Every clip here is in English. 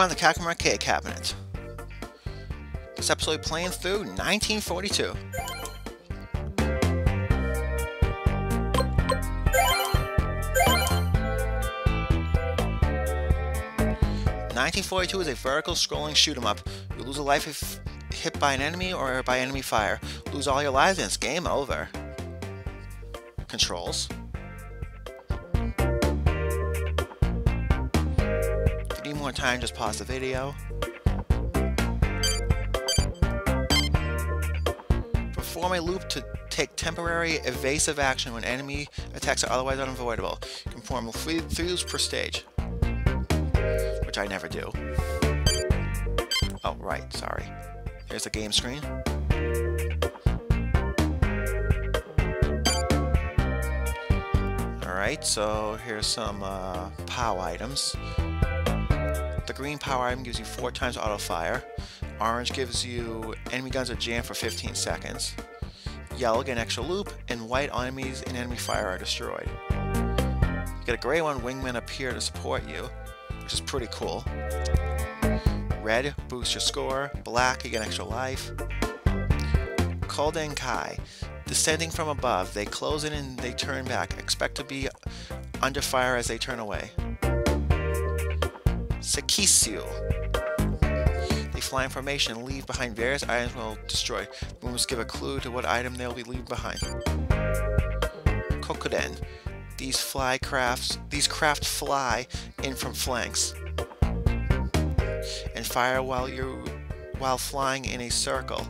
Pokemon the Capcom Cabinet. This episode playing through 1942. 1942 is a vertical scrolling shoot 'em up. You lose a life if hit by an enemy or by enemy fire. Lose all your lives and it's game over. Controls. More time, just pause the video. Perform a loop to take temporary evasive action when enemy attacks are otherwise unavoidable. You can perform three, three loops per stage which I never do. Oh, right, sorry. Here's the game screen. Alright, so here's some uh, POW items. The green power item gives you 4 times auto fire. Orange gives you enemy guns are jammed for 15 seconds. Yellow get an extra loop, and white enemies and enemy fire are destroyed. You get a gray one, wingmen appear to support you which is pretty cool. Red boosts your score. Black, you get extra life. Kolden Kai. Descending from above, they close in and they turn back. Expect to be under fire as they turn away. Sekisui. They fly in formation and leave behind various items will destroy. We must give a clue to what item they'll be leaving behind. Kokuden. These fly crafts, these craft fly in from flanks and fire while you while flying in a circle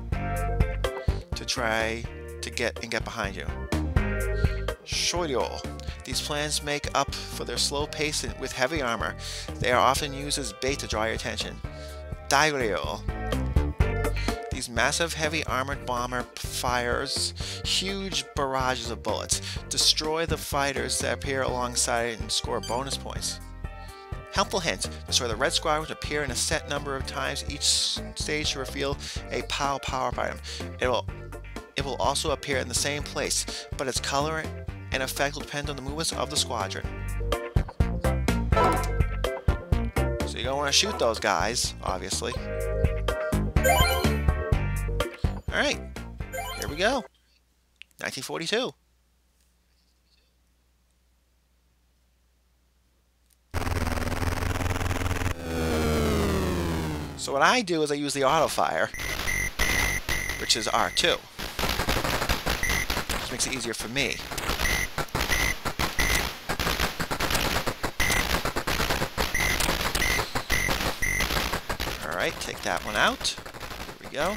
to try to get and get behind you. Shoryo. These plans make up for their slow pace with heavy armor. They are often used as bait to draw your attention. Dairyo. These massive heavy armored bomber fires huge barrages of bullets, destroy the fighters that appear alongside and score bonus points. Helpful hint, destroy the red squad which appear in a set number of times each stage to reveal a POW power item. It will, it will also appear in the same place, but its color and effect will depend on the movements of the squadron. So you don't want to shoot those guys, obviously. Alright, here we go. 1942. So what I do is I use the auto fire, which is R2. Which makes it easier for me. Take that one out. Here we go.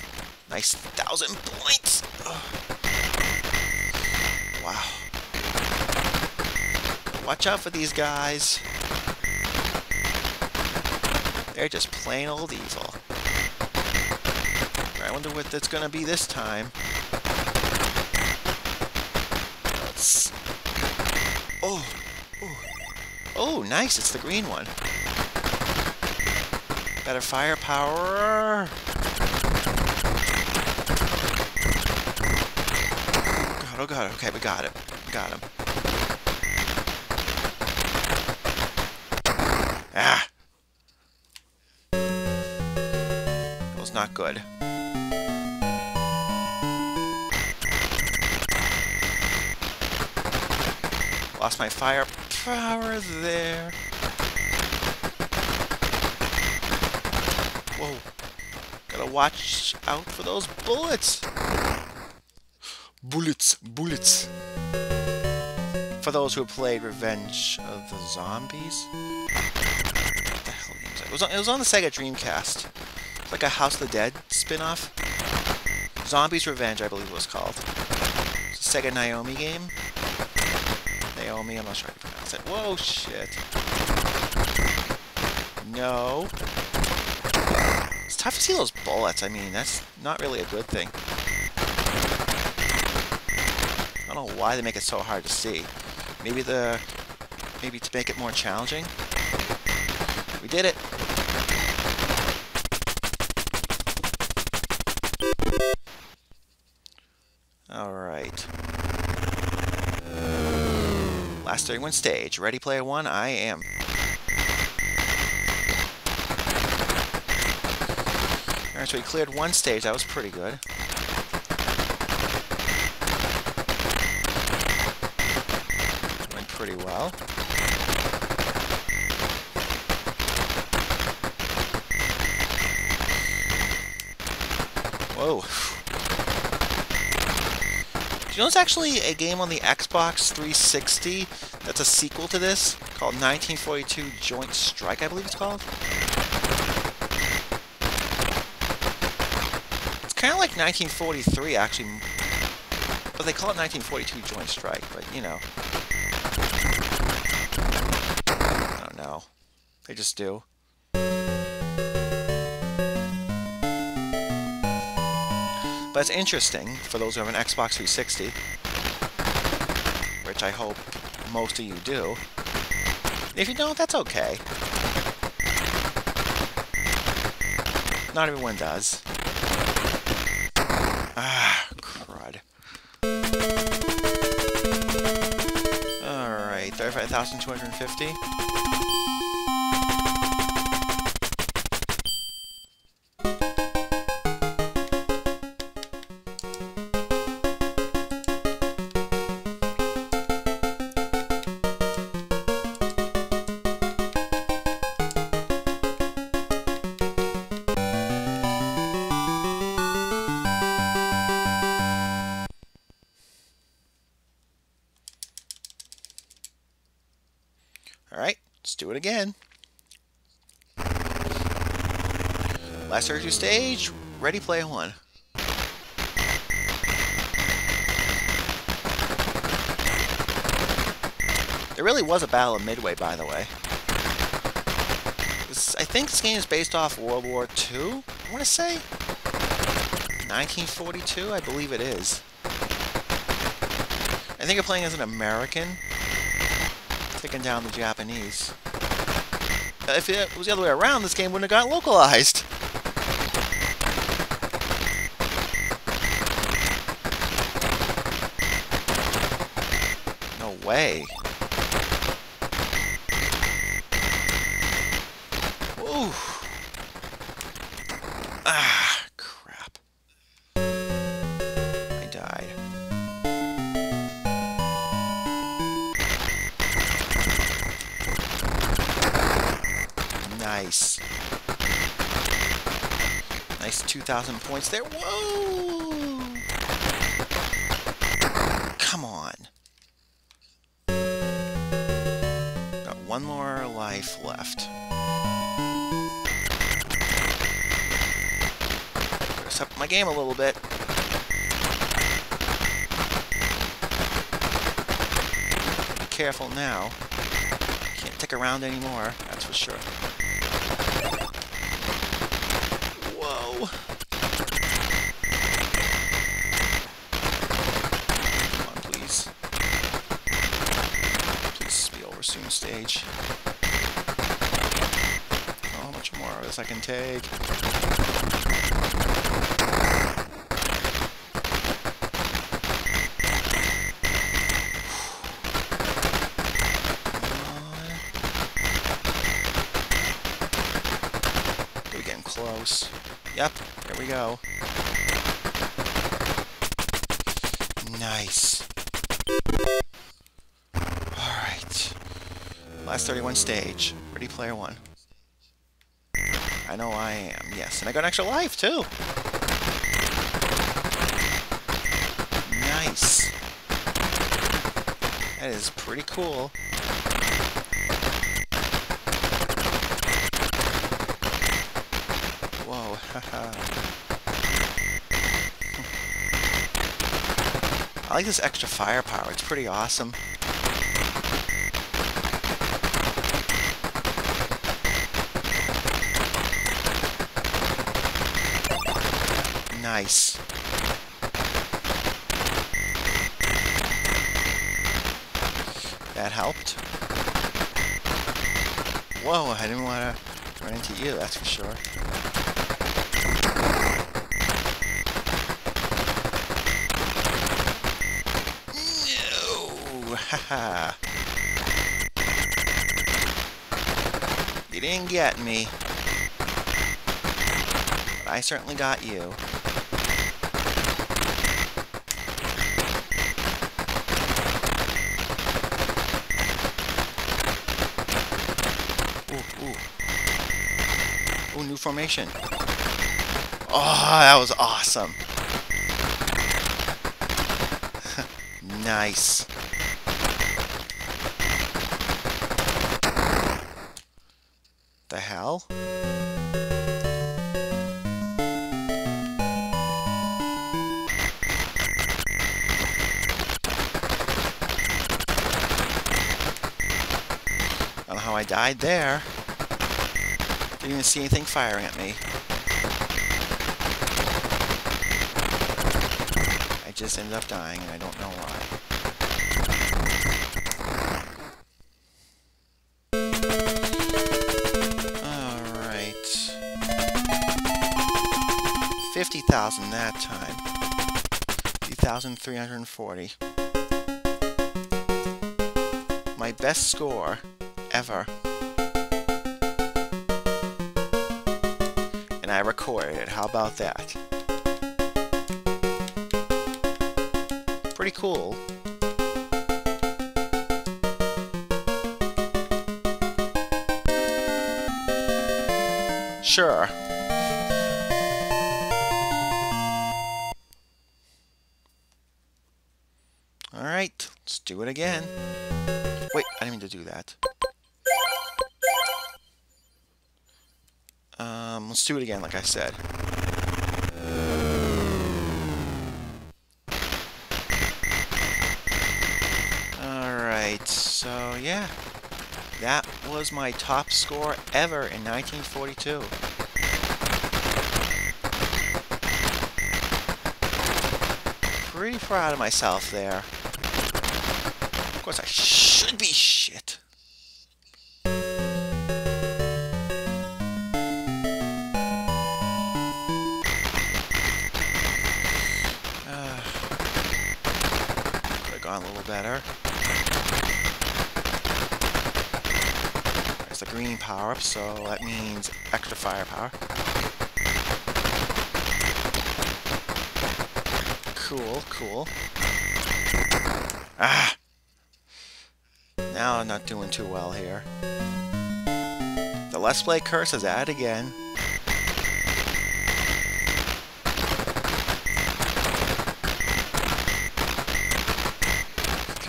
Nice thousand points. Wow. Watch out for these guys. They're just plain old evil. I wonder what that's gonna be this time. Oh! Oh! Oh, nice! It's the green one. Better firepower! god, oh god, okay, we got it. Got him. Ah! That was not good. Lost my firepower there. Whoa. Gotta watch out for those bullets. Bullets, bullets. For those who played Revenge of the Zombies. What the hell was it? It was on, it was on the Sega Dreamcast. Like a House of the Dead spin-off. Zombies Revenge, I believe it was called. It's a Sega Naomi game. Naomi, I'm not sure how to pronounce it. Whoa, shit. No. Tough to see those bullets. I mean, that's not really a good thing. I don't know why they make it so hard to see. Maybe the... Maybe to make it more challenging? We did it! Alright. Last 31 stage. Ready, player one? I am. Alright, so we cleared one stage. That was pretty good. Went pretty well. Whoa. Do you know it's actually a game on the Xbox 360 that's a sequel to this called 1942 Joint Strike, I believe it's called? Kind of like 1943, actually. But they call it 1942 Joint Strike, but you know. I don't know. They just do. But it's interesting for those who have an Xbox 360, which I hope most of you do. If you don't, that's okay. Not everyone does. 5,250. Again. Last 32 stage, ready play one. There really was a battle of Midway, by the way. This, I think this game is based off World War II, I want to say. 1942, I believe it is. I think you're playing as an American, taking down the Japanese. Uh, if it was the other way around, this game wouldn't have gotten localized. No way. Nice 2,000 points there. Whoa! Come on. Got one more life left. Step up my game a little bit. Be careful now. Can't tick around anymore, that's for sure. Whoa. Come on, please. Please be over soon, stage. Oh, how much more of this I can take? We're getting close. Yep, there we go. Nice. Last 31 stage. Ready player one. I know I am, yes. And I got an extra life, too. Nice. That is pretty cool. Whoa, haha. I like this extra firepower. It's pretty awesome. Nice. That helped. Whoa, I didn't want to run into you, that's for sure. No! Haha. you didn't get me. But I certainly got you. Ooh, ooh. New formation. Oh, that was awesome. nice. The hell? I don't know how I died there. Didn't even see anything firing at me. I just ended up dying, and I don't know why. Alright. 50,000 that time. 2,340. My best score ever. I recorded it. How about that? Pretty cool. Sure. Alright, let's do it again. Wait, I didn't mean to do that. Let's do it again, like I said. Alright, so yeah. That was my top score ever in 1942. Pretty proud of myself there. Of course, I should be shit. Better. There's the green power up, so that means extra firepower. Cool, cool. Ah! Now I'm not doing too well here. The Let's Play curse is at again.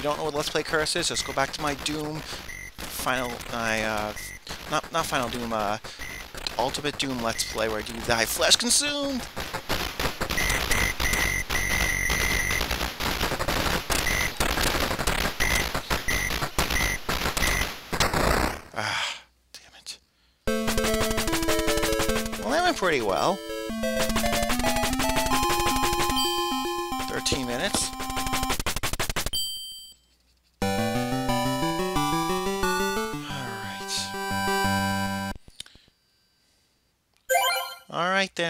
Don't know what Let's Play curse is, just go back to my Doom final, my, uh, not, not Final Doom, uh, Ultimate Doom Let's Play where I do Thy Flesh Consumed! Ah, damn it. Well, that went pretty well. 13 minutes.